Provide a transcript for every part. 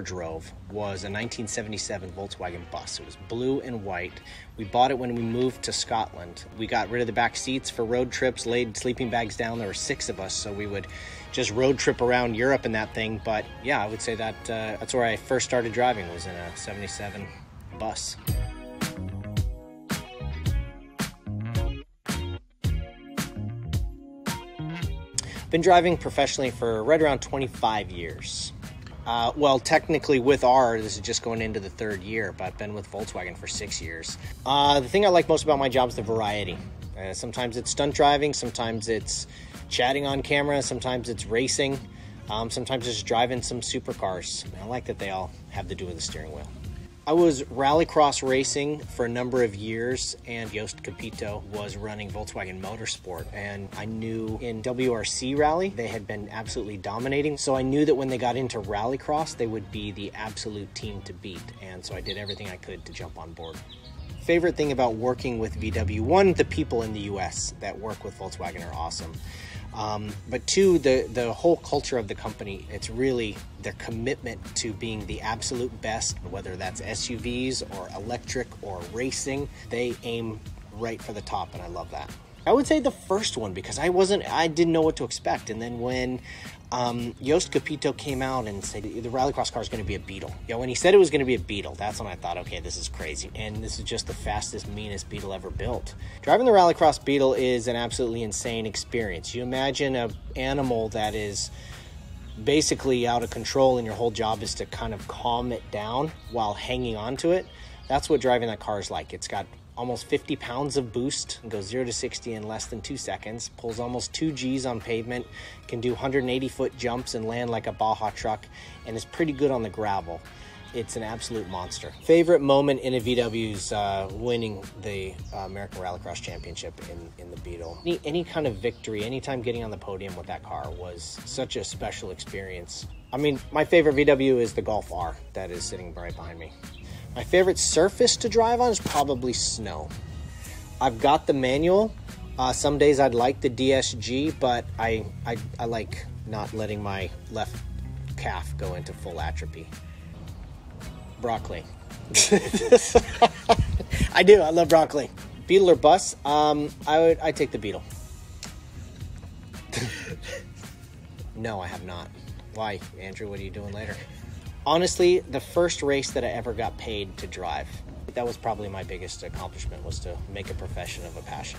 drove was a 1977 Volkswagen bus. It was blue and white. We bought it when we moved to Scotland. We got rid of the back seats for road trips, laid sleeping bags down. There were six of us, so we would just road trip around Europe in that thing. But yeah, I would say that uh, that's where I first started driving was in a 77 bus. Been driving professionally for right around 25 years. Uh, well, technically, with R, this is just going into the third year, but I've been with Volkswagen for six years. Uh, the thing I like most about my job is the variety. Uh, sometimes it's stunt driving, sometimes it's chatting on camera, sometimes it's racing, um, sometimes it's driving some supercars. I like that they all have to do with the steering wheel. I was rallycross racing for a number of years, and Jost Capito was running Volkswagen Motorsport. And I knew in WRC Rally they had been absolutely dominating. So I knew that when they got into rallycross, they would be the absolute team to beat. And so I did everything I could to jump on board. Favorite thing about working with VW one, the people in the US that work with Volkswagen are awesome. Um, but two, the the whole culture of the company. It's really their commitment to being the absolute best, whether that's SUVs or electric or racing. They aim right for the top, and I love that. I would say the first one because I wasn't, I didn't know what to expect. And then when um, Jost Capito came out and said the rallycross car is going to be a Beetle, yeah, when he said it was going to be a Beetle, that's when I thought, okay, this is crazy. And this is just the fastest, meanest Beetle ever built. Driving the rallycross Beetle is an absolutely insane experience. You imagine an animal that is basically out of control and your whole job is to kind of calm it down while hanging on to it. That's what driving that car is like. It's got almost 50 pounds of boost, goes 0 to 60 in less than 2 seconds, pulls almost 2 Gs on pavement, can do 180 foot jumps and land like a Baja truck, and is pretty good on the gravel. It's an absolute monster. Favorite moment in a VW is uh, winning the uh, American Rallycross Championship in, in the Beetle. Any, any kind of victory, anytime getting on the podium with that car was such a special experience. I mean, my favorite VW is the Golf R that is sitting right behind me. My favorite surface to drive on is probably snow. I've got the manual. Uh, some days I'd like the DSG, but I, I, I like not letting my left calf go into full atrophy. Broccoli. I do. I love broccoli. Beetle or bus? Um, I would. I take the Beetle. no, I have not. Why, Andrew? What are you doing later? Honestly, the first race that I ever got paid to drive. That was probably my biggest accomplishment was to make a profession of a passion.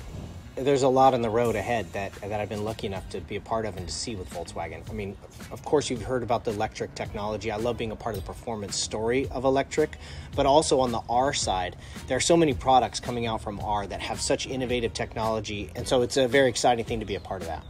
There's a lot on the road ahead that, that I've been lucky enough to be a part of and to see with Volkswagen. I mean, of course, you've heard about the electric technology. I love being a part of the performance story of electric, but also on the R side, there are so many products coming out from R that have such innovative technology, and so it's a very exciting thing to be a part of that.